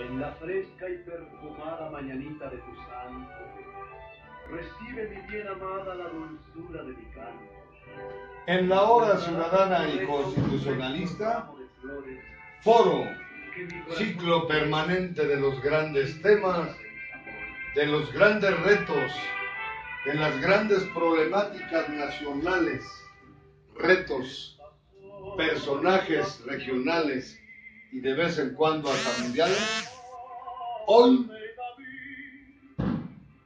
En la fresca y perfumada mañanita de tu santo, recibe mi bien amada la dulzura de mi canto. En la hora ciudadana y constitucionalista, foro, ciclo permanente de los grandes temas, de los grandes retos, de las grandes problemáticas nacionales, retos, personajes regionales y de vez en cuando hasta mundiales. Hoy,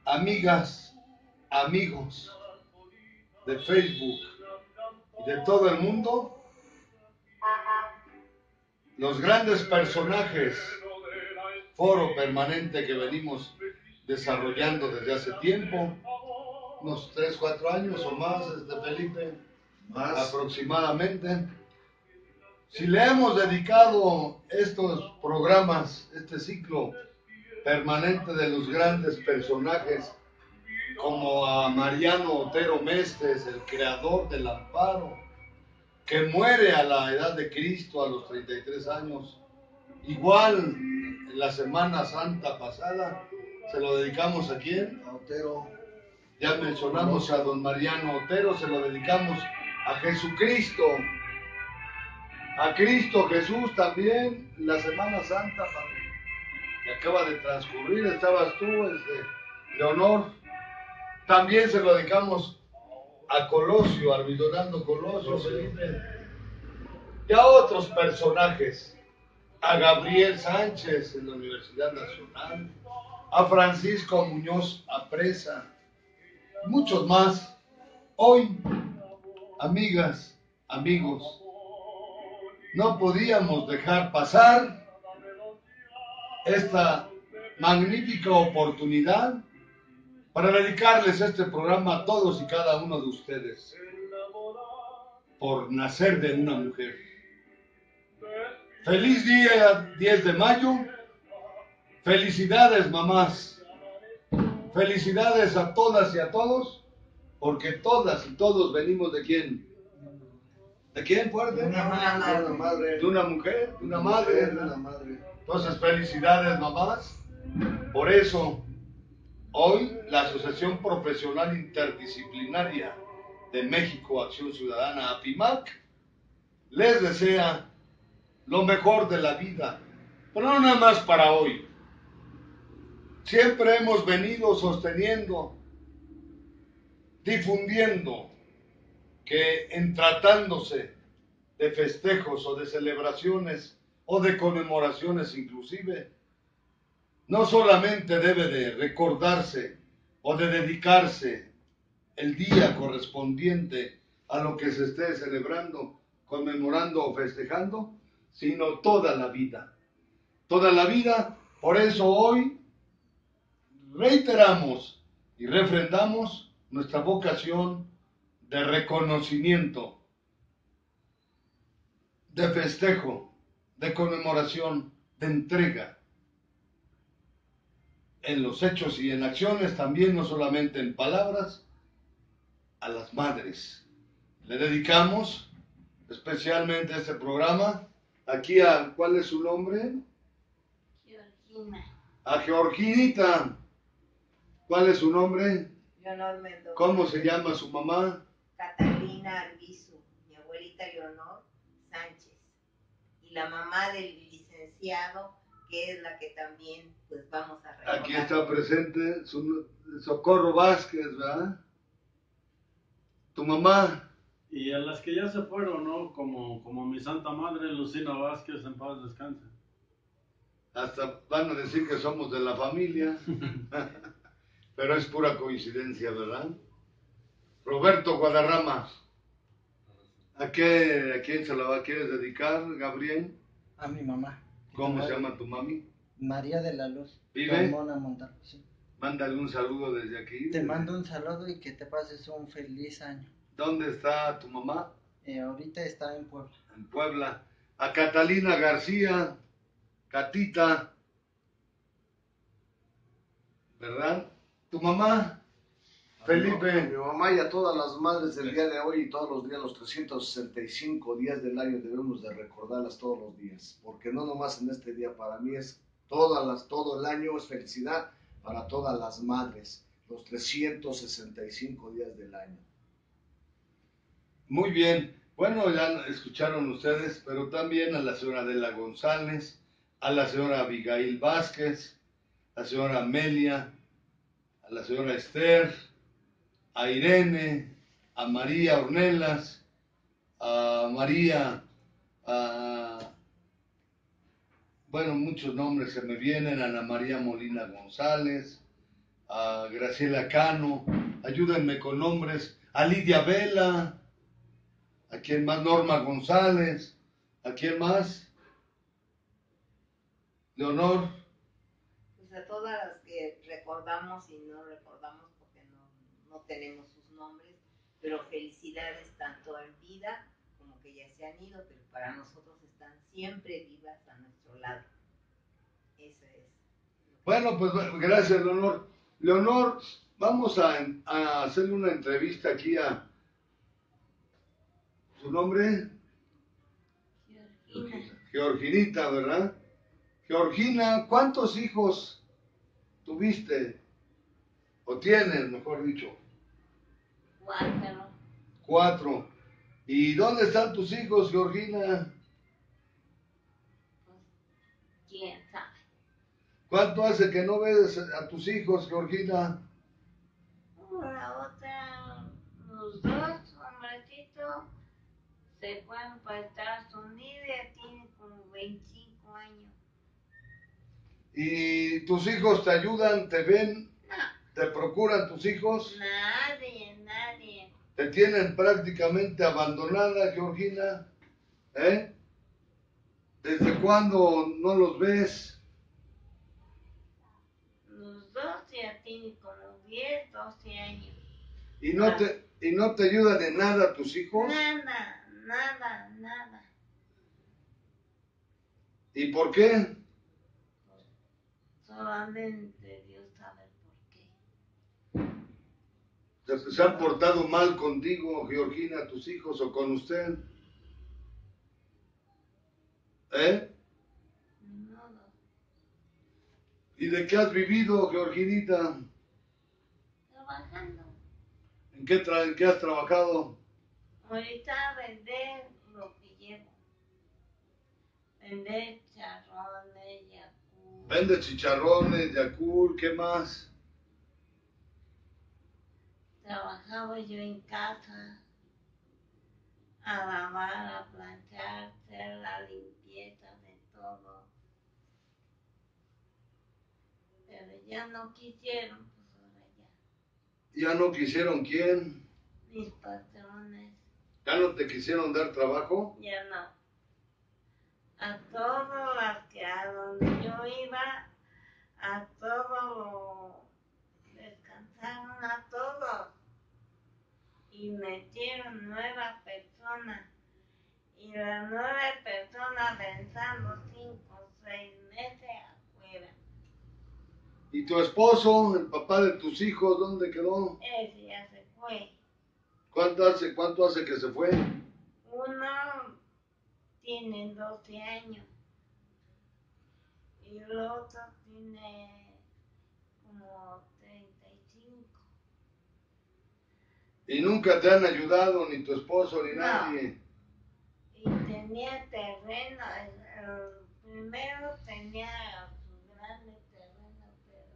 amigas, amigos de Facebook y de todo el mundo, los grandes personajes, foro permanente que venimos desarrollando desde hace tiempo, unos 3, 4 años o más, este Felipe, Más. aproximadamente. Si le hemos dedicado estos programas, este ciclo permanente de los grandes personajes, como a Mariano Otero Mestres, el creador del amparo, que muere a la edad de Cristo a los 33 años, igual en la Semana Santa pasada, se lo dedicamos a quién? A Otero. Ya mencionamos a don Mariano Otero, se lo dedicamos a Jesucristo. A Cristo Jesús también, la Semana Santa padre, que acaba de transcurrir, estabas tú, este, Leonor. También se lo dedicamos a Colosio, a Luis Donaldo Colosio, Felipe. Y a otros personajes, a Gabriel Sánchez en la Universidad Nacional, a Francisco Muñoz Apresa, muchos más. Hoy, amigas, amigos, no podíamos dejar pasar esta magnífica oportunidad para dedicarles este programa a todos y cada uno de ustedes por nacer de una mujer. Feliz día 10 de mayo. Felicidades mamás. Felicidades a todas y a todos, porque todas y todos venimos de quién? ¿De quién fuerte? De una madre. De una madre. De una mujer, de una madre. De una madre. Entonces, felicidades mamás. Por eso, hoy la Asociación Profesional Interdisciplinaria de México Acción Ciudadana, APIMAC, les desea lo mejor de la vida, pero no nada más para hoy. Siempre hemos venido sosteniendo, difundiendo que en tratándose de festejos o de celebraciones o de conmemoraciones inclusive, no solamente debe de recordarse o de dedicarse el día correspondiente a lo que se esté celebrando, conmemorando o festejando, sino toda la vida. Toda la vida, por eso hoy reiteramos y refrendamos nuestra vocación de reconocimiento, de festejo, de conmemoración, de entrega en los hechos y en acciones, también no solamente en palabras, a las madres. Le dedicamos especialmente este programa aquí a, ¿cuál es su nombre? Georgina. A Georginita. ¿Cuál es su nombre? Leonor Mendoza. ¿Cómo se llama su mamá? Catalina Arbizu, mi abuelita Leonor Sánchez. Y la mamá del licenciado, que es la que también pues vamos a recordar. Aquí está presente su, Socorro Vázquez, ¿verdad? Tu mamá, Y a las que ya se fueron, ¿no? Como, como mi santa madre, Lucina Vázquez, en paz descanse. hasta van a decir que somos de la familia, pero es pura coincidencia, ¿verdad? Roberto Guadarrama, ¿a, qué, ¿a quién se la va, quieres dedicar, Gabriel? A mi mamá. ¿Cómo se llama tu mami? María de la Luz. ¿Vive? Montalvo, sí. Mándale un saludo desde aquí. Te mando un saludo y que te pases un feliz año. ¿Dónde está tu mamá? Eh, ahorita está en Puebla. En Puebla. A Catalina García, Catita, ¿verdad? Tu mamá, A Felipe. mi mamá y a todas las madres del día de hoy y todos los días, los 365 días del año, debemos de recordarlas todos los días. Porque no nomás en este día, para mí es Todas las, todo el año es felicidad para todas las madres, los 365 días del año. Muy bien. Bueno, ya escucharon ustedes, pero también a la señora Adela González, a la señora Abigail Vázquez, a la señora Amelia, a la señora Esther, a Irene, a María Ornelas, a María, a, bueno, muchos nombres se me vienen, Ana María Molina González, a Graciela Cano, ayúdenme con nombres, a Lidia Vela, a quién más, Norma González, a quién más, Leonor, Pues a todas las que recordamos y no recordamos no, tenemos sus nombres, pero felicidades tanto en vida como que ya se han ido, pero para nosotros están siempre vivas a nuestro lado. Eso es. Bueno, pues gracias, Leonor. Leonor, vamos a, a hacerle una entrevista aquí a su nombre, Georgina, Georginita, ¿verdad? Georgina, ¿cuántos hijos tuviste? O tienes, mejor dicho. Cuatro. Cuatro. ¿Y dónde están tus hijos, Georgina? Pues, quién sabe. ¿Cuánto hace que no ves a tus hijos, Georgina? La otra, los dos hombrecitos se fueron para Estados Unidos y tienen como 25 años. ¿Y tus hijos te ayudan, te ven, te procuran tus hijos? nadie, nadie. Te tienen prácticamente abandonada, Georgina. ¿Eh? ¿Desde cuándo no los ves? Los dos ya tienen como 10, 12 años. ¿Y no te, y no te ayudan en nada tus hijos? Nada, nada, nada. ¿Y por qué? Solamente Dios sabe por qué. ¿Se, han portado mal contigo, Georgina, tus hijos o con usted? ¿Eh? Modo. ¿Y de qué has vivido, Georginita? Trabajando. ¿En qué, tra- en qué has trabajado? Ahorita vender lo que llevo. Vender charrones, yacú. Vende chicharrones, yacul, ¿qué más? Trabajaba yo en casa. A lavar, a planchar, hacer la limpieza de todo. Pero ya no quisieron, pues ahora ya. ¿Ya no quisieron quién? Mis patrones, ¿Ya no te quisieron dar trabajo? ya no. A todas las que a donde yo iba, a todos lo descansaron a todos. Y metieron nuevas personas. Y las nueve personas pensando cinco o seis meses afuera. ¿Y tu esposo, el papá de tus hijos, dónde quedó? Ese ya se fue. ¿Cuánto hace, cuánto hace que se fue? Uno tiene 12 años y el otro tiene como 35. Y nunca te han ayudado, ni tu esposo, ni No. nadie. Y tenía terreno, el, el primero tenía su grande terreno, pero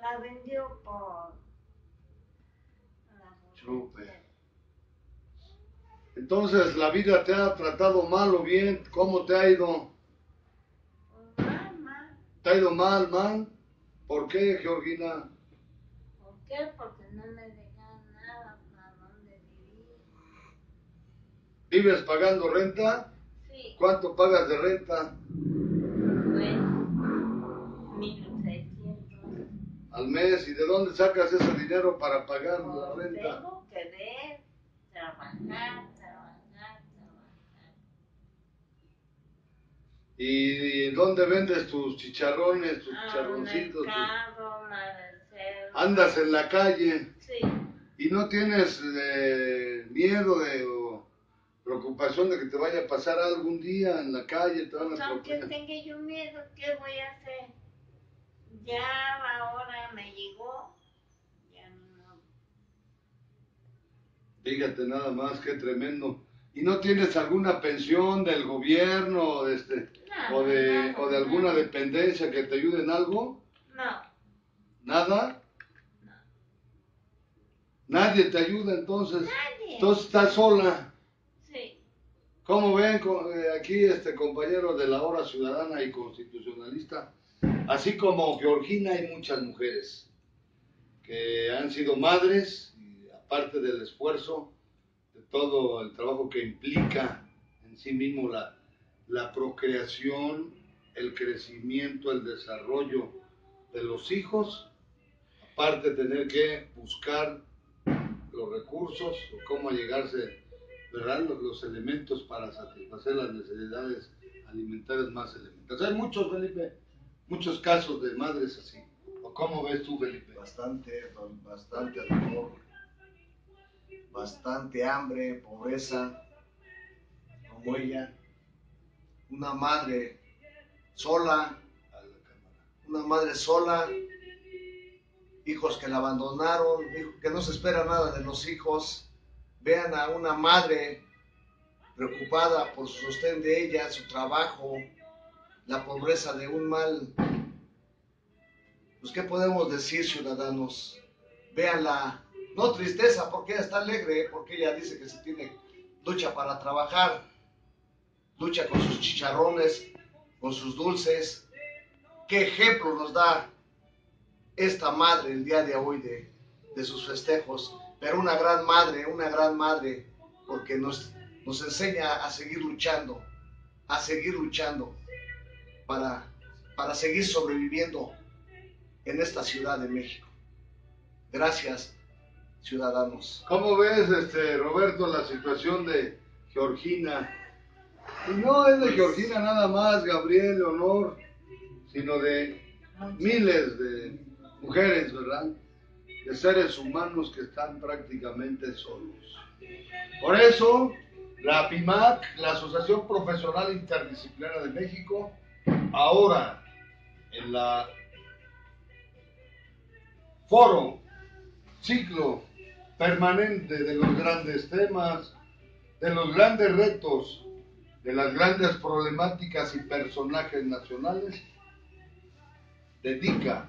la vendió por la Chupe. Entonces, ¿la vida te ha tratado mal o bien? ¿Cómo te ha ido? Pues mamá, ¿Te ha ido mal, mal? ¿Por qué, Georgina? ¿por qué? Porque no me dejan nada para dónde vivir. ¿Vives pagando renta? Sí, ¿Cuánto pagas de renta pues 1600. al mes? ¿Y de dónde sacas ese dinero para pagar la renta? tengo que ver, trabajar, trabajar, trabajar. ¿Y dónde vendes tus chicharrones, tus Al chicharroncitos? mercado. Andas en la calle Sí, y no tienes eh, miedo de preocupación de que te vaya a pasar algún día en la calle, te van a aunque atropellar. tenga yo miedo, ¿qué voy a hacer? Ya ahora me llegó. Ya no. Fíjate nada más, qué tremendo. ¿Y no tienes alguna pensión del gobierno de este, o, de, o de alguna dependencia que te ayude en algo? No, ¿Nada? Nadie te ayuda entonces. nadie. Entonces estás sola. Sí. ¿Cómo ven eh, aquí este compañero de la hora ciudadana y constitucionalista? Así como Georgina hay muchas mujeres que han sido madres aparte del esfuerzo, de todo el trabajo que implica en sí mismo la, la procreación, el crecimiento, el desarrollo de los hijos, aparte tener que buscar los recursos cómo llegarse, ¿verdad? Los, los elementos para satisfacer las necesidades alimentarias más elementales. Hay muchos, Felipe, muchos casos de madres así. ¿O cómo ves tú, Felipe? Bastante, bastante dolor, bastante hambre, pobreza, como ella. Una madre sola, una madre sola, hijos que la abandonaron, que no se espera nada de los hijos. Vean a una madre preocupada por su sostén de ella, su trabajo, la pobreza de un mal. Pues, ¿qué podemos decir, ciudadanos? Véanla, no tristeza, porque ella está alegre, porque ella dice que se tiene lucha para trabajar, lucha con sus chicharrones, con sus dulces. ¿Qué ejemplo nos da esta madre el día de hoy de, de sus festejos? Pero una gran madre, una gran madre, porque nos, nos enseña a seguir luchando, a seguir luchando para, para seguir sobreviviendo en esta Ciudad de México. Gracias, ciudadanos. ¿Cómo ves, este, Roberto, la situación de Georgina? Y no es de Georgina nada más, Gabriel, Leonor, sino de miles de mujeres, ¿verdad? De seres humanos que están prácticamente solos. Por eso, la PIMAC, la Asociación Profesional Interdisciplinaria de México, ahora en la foro, ciclo permanente de los grandes temas, de los grandes retos, de las grandes problemáticas y personajes nacionales, dedica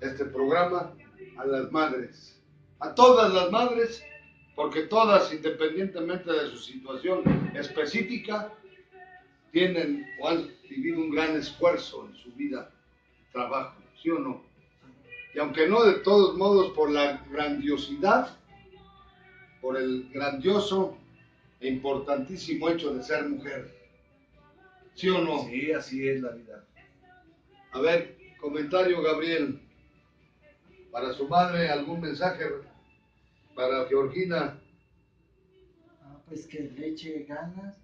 este programa a las madres, a todas las madres, porque todas, independientemente de su situación específica, tienen o han vivido un gran esfuerzo en su vida, trabajo, ¿sí o no? Y aunque no de todos modos por la grandiosidad, por el grandioso e importantísimo hecho de ser mujer. ¿Sí o no? Sí, así es la vida. A ver, comentario Gabriel. Para su madre, algún mensaje para Georgina. Ah, pues que le eche ganas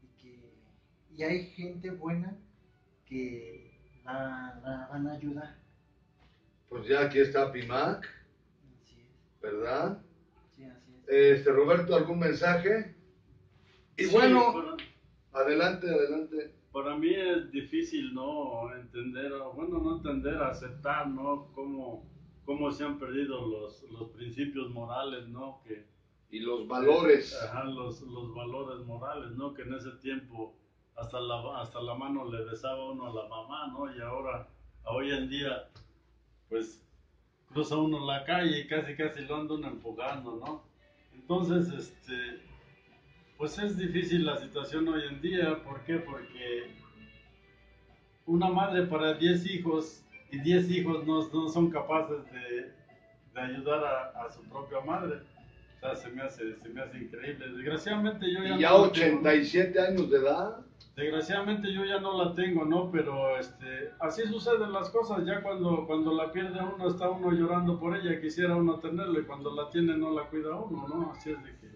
y que y hay gente buena que la, la van a ayudar. Pues ya aquí está Pimac, Así es, ¿verdad? sí, así es. Este, Roberto, ¿algún mensaje? Y Sí, bueno, para- adelante, adelante. Para mí es difícil, ¿no? Entender, o bueno, no entender, aceptar, ¿no? Cómo, cómo se han perdido los, los principios morales, ¿no? Que, Y los valores. Ajá, los, los valores morales, ¿no? Que en ese tiempo hasta la, hasta la mano le besaba uno a la mamá, ¿no? Y ahora, hoy en día, pues cruza uno la calle y casi casi lo anda uno empujando, ¿no? Entonces, este, pues es difícil la situación hoy en día, ¿por qué? Porque una madre para 10 hijos y 10 hijos no, no son capaces de, de ayudar a, a su propia madre. O sea, se me hace, se me hace increíble. Desgraciadamente yo ya Y ya no la tengo, ¿no? 87 años de edad. Desgraciadamente yo ya no la tengo, ¿no? Pero este, así suceden las cosas. Ya cuando, cuando la pierde uno, está uno llorando por ella. Quisiera uno tenerla y cuando la tiene no la cuida uno, ¿no? Así es de que...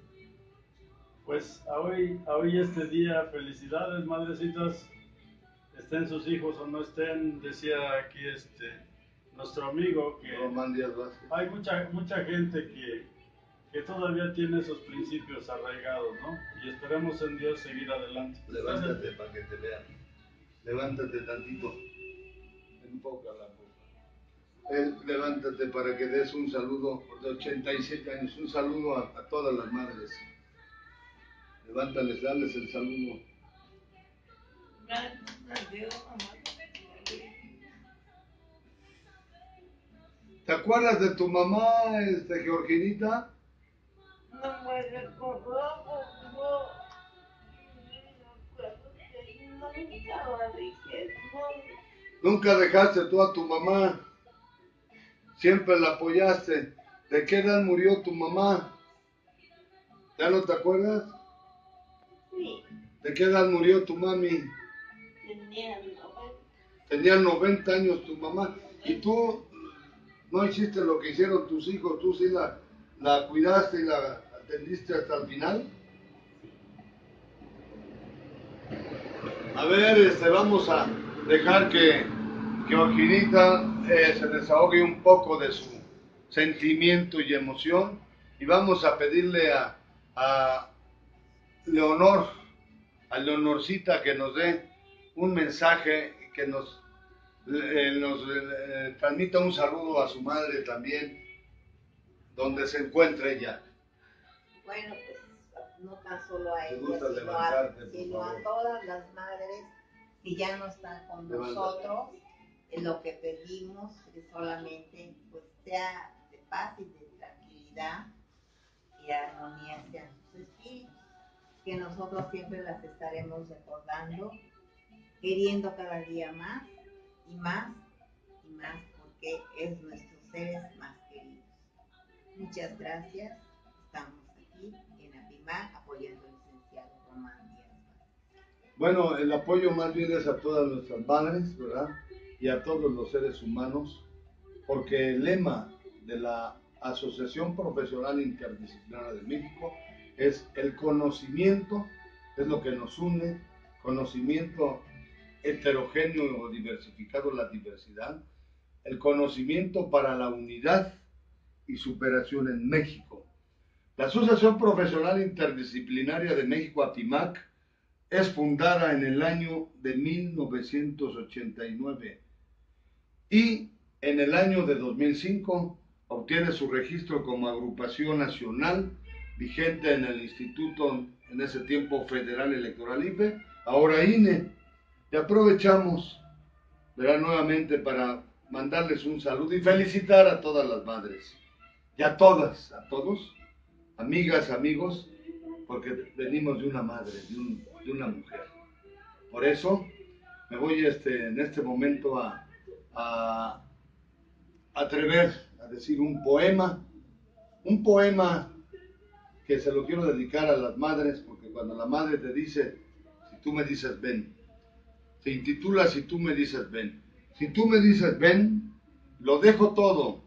Pues a hoy, a hoy este día, felicidades, madrecitas. Estén sus hijos o no estén, decía aquí este nuestro amigo que Román Díaz Vázquez. hay mucha mucha gente que que todavía tiene esos principios arraigados, ¿no? Y esperemos en Dios seguir adelante. Levántate para que te vean. Levántate tantito. Enfoca la boca. Levántate para que des un saludo de 87 años, un saludo a, a todas las madres. Levántales, dales el saludo. Gracias. ¿Te acuerdas de tu mamá, este, Georginita? No me recordó, no. Nunca dejaste tú a tu mamá. Siempre la apoyaste. ¿De qué edad murió tu mamá? ¿Ya no te acuerdas? Sí, ¿De qué edad murió tu mami? Tenía 90. Tenía 90 años tu mamá. ¿Y tú no hiciste lo que hicieron tus hijos? ¿Tú sí la, la cuidaste y la atendiste hasta el final? A ver, este, vamos a dejar que, que Orginita eh, se desahogue un poco de su sentimiento y emoción y vamos a pedirle a, a Leonor, a Leonorcita que nos dé un mensaje, que nos, eh, nos eh, transmita un saludo a su madre también, donde se encuentra ella. Bueno, pues no tan solo a ¿Te ella, gusta sino, a, sino todas las madres que ya no están con nosotros. Lo que pedimos es solamente pues sea de paz y de tranquilidad y armonía sean sus espíritus, que nosotros siempre las estaremos recordando, queriendo cada día más y más y más, porque es nuestros seres más queridos. Muchas gracias. Estamos aquí en Apimá apoyando al licenciado Román Díaz. Bueno, el apoyo más bien es a todas nuestras madres, ¿verdad? Y a todos los seres humanos, porque el lema de la Asociación Profesional Interdisciplinaria de México es el conocimiento, es lo que nos une, conocimiento heterogéneo o diversificado, la diversidad, el conocimiento para la unidad y superación en México. La Asociación Profesional Interdisciplinaria de México, APIMAC, es fundada en el año de 1989 y en el año de 2005 obtiene su registro como agrupación nacional vigente en el Instituto, en ese tiempo Federal Electoral IFE, ahora INE. Y aprovechamos, verá nuevamente para mandarles un saludo y felicitar a todas las madres, y a todas, a todos, amigas, amigos, porque venimos de una madre, de, un- de una mujer. Por eso me voy este, en este momento a, a atrever a decir un poema, un poema que se lo quiero dedicar a las madres, porque cuando la madre te dice, si tú me dices ven, se intitula Si tú me dices ven. Si tú me dices ven, lo dejo todo.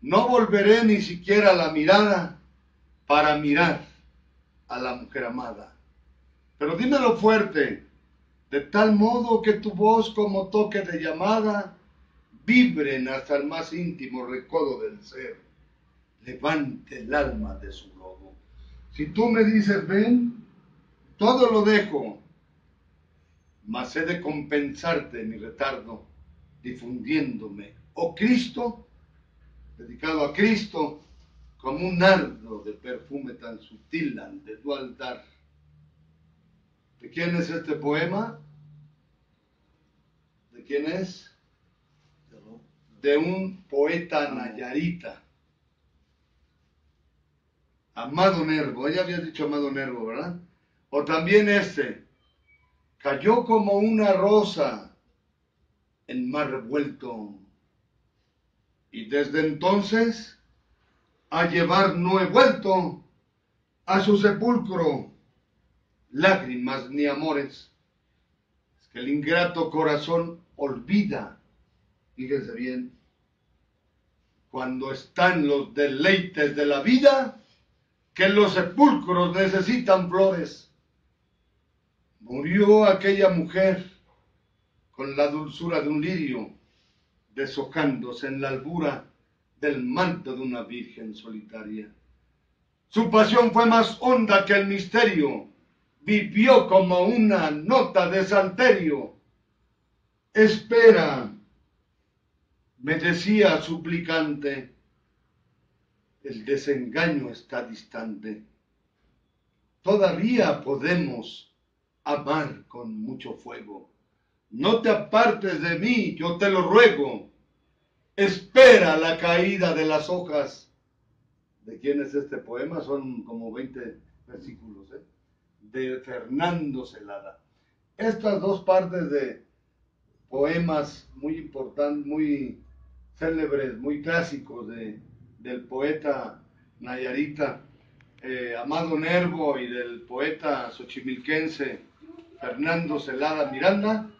No volveré ni siquiera la mirada para mirar a la mujer amada. Pero dímelo fuerte, de tal modo que tu voz como toque de llamada vibren hasta el más íntimo recodo del ser. Levante el alma de su lodo. Si tú me dices ven, todo lo dejo, mas he de compensarte mi retardo difundiéndome. Oh Cristo, dedicado a Cristo, como un nardo de perfume tan sutil ante tu altar. ¿De quién es este poema? ¿De quién es? De un poeta nayarita. Amado Nervo, ella había dicho Amado Nervo, ¿verdad? O también este, cayó como una rosa en mar revuelto. Y desde entonces a llevar no he vuelto a su sepulcro lágrimas ni amores. Es que el ingrato corazón olvida, fíjense bien, cuando están los deleites de la vida, que los sepulcros necesitan flores. Murió aquella mujer con la dulzura de un lirio, deshojándose en la albura del manto de una virgen solitaria. Su pasión fue más honda que el misterio. Vivió como una nota de salterio. Espera, me decía suplicante, el desengaño está distante. Todavía podemos amar con mucho fuego. No te apartes de mí, yo te lo ruego. Espera la caída de las hojas. ¿De quién es este poema? Son como 20 versículos, ¿eh? De Fernando Celada. Estas dos partes de poemas muy importantes, muy célebres, muy clásicos de, del poeta Nayarita, eh, Amado Nervo y del poeta xochimilquense Fernando Celada Miranda,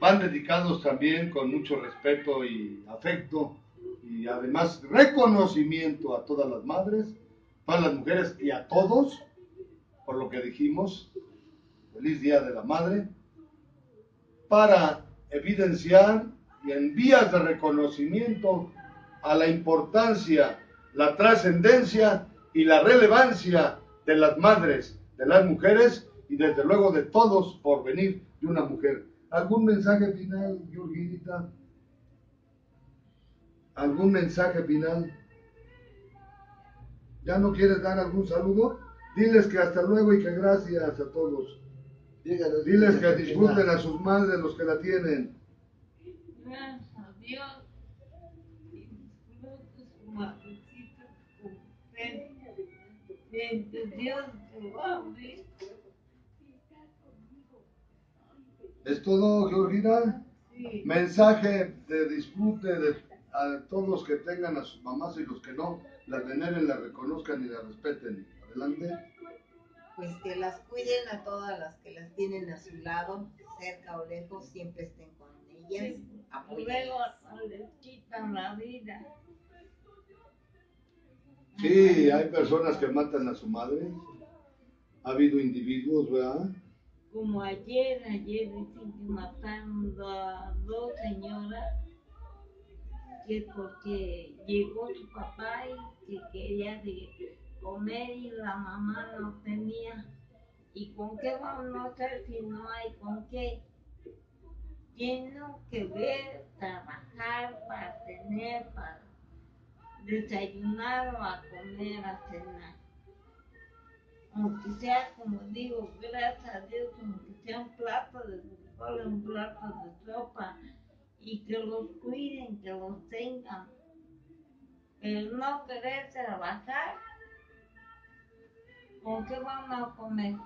van dedicados también con mucho respeto y afecto y además reconocimiento a todas las madres, a las mujeres y a todos, por lo que dijimos, feliz Día de la Madre, para evidenciar y en vías de reconocimiento a la importancia, la trascendencia y la relevancia de las madres, de las mujeres y desde luego de todos por venir de una mujer. ¿Algún mensaje final, Georgita? ¿Algún mensaje final? ¿Ya no quieres dar algún saludo? Diles que hasta luego y que gracias a todos. Diles que disfruten a sus madres los que la tienen. Gracias a Dios. Y disfrute su madrecita con usted. Mientras Dios te va a abrir. ¿Es todo, Georgina? Sí. Mensaje de disfrute de, a todos los que tengan a sus mamás y los que no, las veneren, las reconozcan y las respeten. Adelante. Pues que las cuiden a todas las que las tienen a su lado, cerca o lejos, siempre estén con ellas, Luego apoyarlas. les quitan la vida. Sí, hay personas que matan a su madre. Ha habido individuos, ¿verdad? Como ayer, ayer dicen que mataron a dos señoras que porque llegó su papá y que quería comer y la mamá no tenía. ¿Y con qué vamos a hacer si no hay con qué? Tienen que ver, trabajar para tener, para desayunar o a comer, a cenar. Aunque sea, como digo, gracias a Dios, aunque sea un plato de frijol, un plato de sopa, y que los cuiden, que los tengan. Pero no querer trabajar, ¿con qué vamos a comer?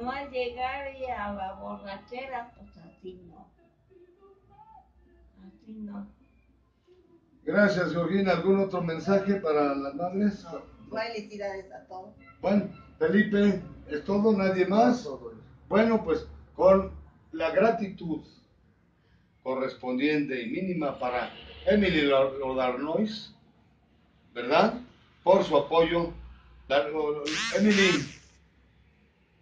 No al llegar y a la borrachera, pues así no. Así no. Gracias, Georgina. ¿Algún otro mensaje para las madres? Felicidades a todos. Bueno, Felipe, ¿es todo? ¿Nadie más? Bueno, pues con la gratitud correspondiente y mínima para Emily Lodarnois, ¿verdad? Por su apoyo. Emily,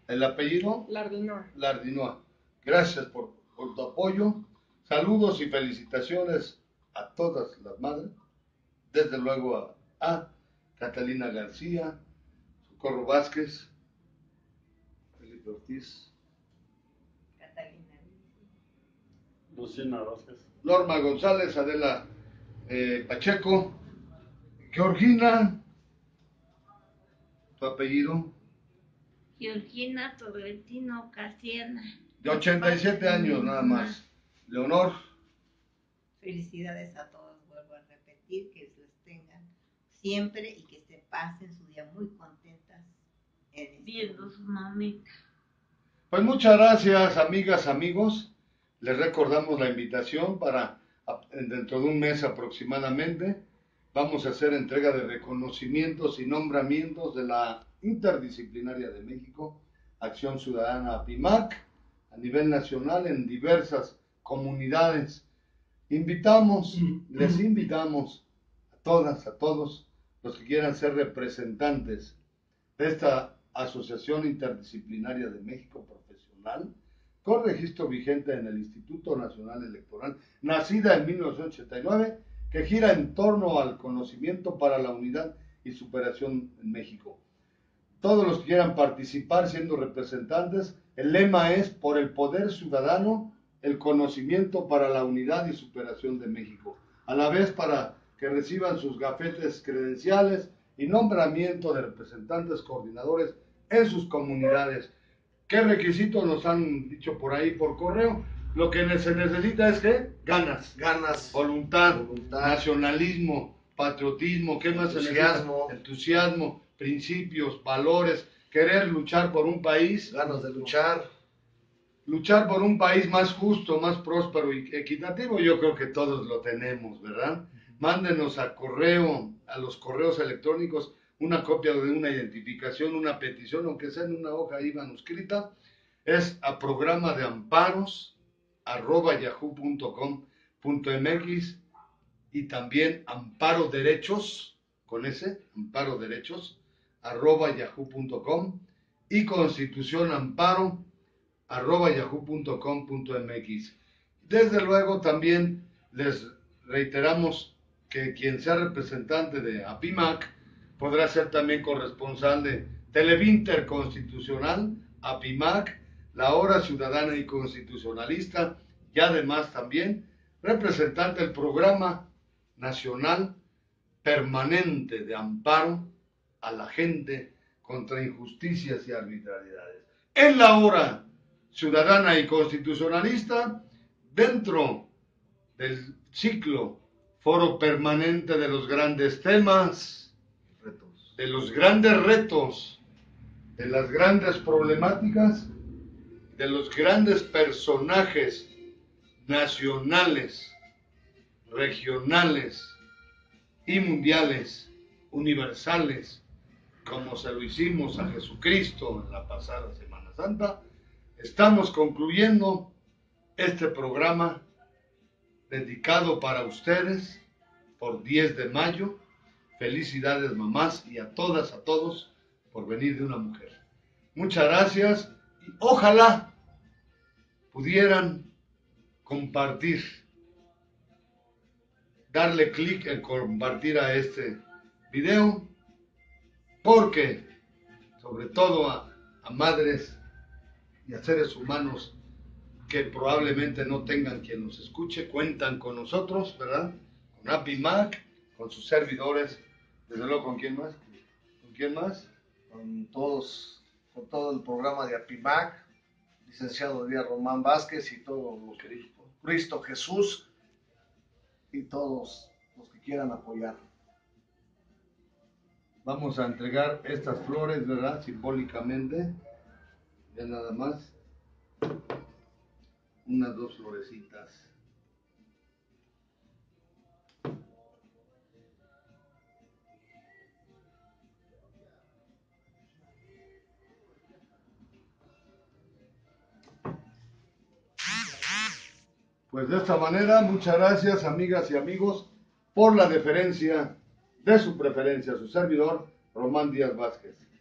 ¿el apellido? Lardinoa. Lardinoa. Gracias por, por tu apoyo. Saludos y felicitaciones a todas las madres. Desde luego a, a Catalina García, Socorro Vázquez, Felipe Ortiz, Catalina. Lucina Vázquez. Norma González, Adela eh, Pacheco, Georgina, tu apellido, Georgina Torretino Casiana. de 87 años nada más. Leonor, Felicidades a todos, vuelvo a repetir, que siempre y que se pasen su día muy contentas en este Viendo su mamita. Pues muchas gracias, amigas, amigos. Les recordamos la invitación para dentro de un mes aproximadamente. Vamos a hacer entrega de reconocimientos y nombramientos de la Interdisciplinaria de México, Acción Ciudadana PIMAC, a nivel nacional en diversas comunidades. Invitamos, les invitamos a todas, a todos los que quieran ser representantes de esta Asociación Interdisciplinaria de México Profesional, con registro vigente en el Instituto Nacional Electoral, nacida en 1989, que gira en torno al conocimiento para la unidad y Superación en México. Todos los que quieran participar siendo representantes, el lema es por el poder ciudadano, el conocimiento para la unidad y superación de México. A la vez para que reciban sus gafetes credenciales y nombramiento de representantes coordinadores en sus comunidades. ¿Qué requisitos nos han dicho por ahí por correo? Lo que se necesita es que ganas, Ganas, voluntad, Voluntad. nacionalismo, patriotismo, ¿qué más Entusiasmo. Entusiasmo, principios, valores, querer luchar por un país, ganas de luchar. luchar por un país más justo, más próspero y equitativo, yo creo que todos lo tenemos, ¿verdad? Mándenos a correo, a los correos electrónicos, una copia de una identificación, una petición, aunque sea en una hoja ahí manuscrita, es a programa de amparos arroba yahoo.com.mx y también amparo derechos, con ese, amparo derechos, arroba yahoo.com y constitución amparo arroba yahoo.com.mx. Desde luego también les reiteramos que quien sea representante de APIMAC podrá ser también corresponsal de Televinter Constitucional, APIMAC, la Hora Ciudadana y Constitucionalista y además también representante del Programa Nacional Permanente de Amparo a la gente contra injusticias y arbitrariedades. En la hora ciudadana y constitucionalista, dentro del ciclo Foro Permanente de los Grandes Temas, de los grandes retos, de las grandes problemáticas, de los grandes personajes nacionales, regionales y mundiales, universales, como se lo hicimos a Jesucristo en la pasada Semana Santa, estamos concluyendo este programa dedicado para ustedes por 10 de mayo. Felicidades mamás y a todas, a todos por venir de una mujer. Muchas gracias y ojalá pudieran compartir, darle clic en compartir a este video, porque sobre todo a, a madres y a seres humanos probablemente no tengan quien los escuche, cuentan con nosotros, ¿verdad? Con APIMAC, con sus servidores, desde luego con quién más, con quién más, Con todos, con todo el programa de APIMAC, licenciado Díaz Román Vázquez y todo lo que Cristo Jesús y todos los que quieran apoyar. Vamos a entregar estas flores, ¿verdad? Simbólicamente. Ya nada más. Unas dos florecitas. Pues de esta manera, muchas gracias amigas y amigos por la deferencia de su preferencia, su servidor, Román Díaz Vázquez.